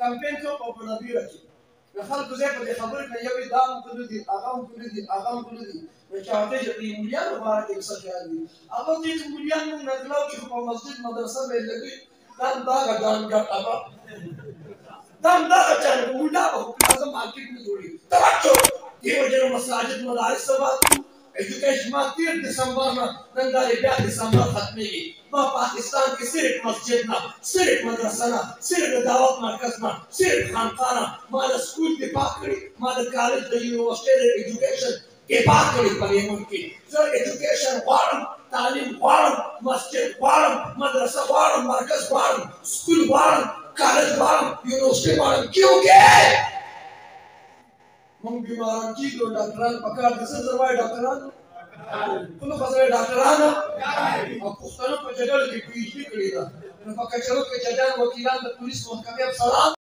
کمپین کوم او په نبی راځي د خلکو ځای په دې خبرې کې یو دا ممکن دي هغه ممکن دي هغه ممکن دي نو چې هغه چې دی مليان په اړه کې څه خیال دي هغه دې مليان نو نه لاو چې په مسجد مدرسه مې لګي دا دا غدان کا تابا دا دا چې مولا او اعظم مارکیټ نه جوړي توجه دې وجه مساجد مدارس سبا ایجوکیشن ما تیر دسمبر نه نن دا بیا دسمبر ختمیږي ما پاکستان کې صرف مسجد نه صرف مدرسه نه صرف د دعوت مرکز نه صرف خانقاه نه ما د سکول دفاع کړي ما د کالج د یونیورسټۍ د ایجوکیشن دفاع کړي په دې ملک کې زه ایجوکیشن غواړم تعلیم غواړم مسجد غواړم مدرسه غواړم مرکز غواړم سکول غواړم کالج غواړم یونیورسټۍ غواړم کیونکې موږ بیماران کیږو ډاکټران پکار دي څه وایي ډاکټران ټول خزر ډاکټران او پښتنو په جګړه کې پیښې کړې ده نو په کچرو کې ججان وکیلان د پولیس محکمې افسران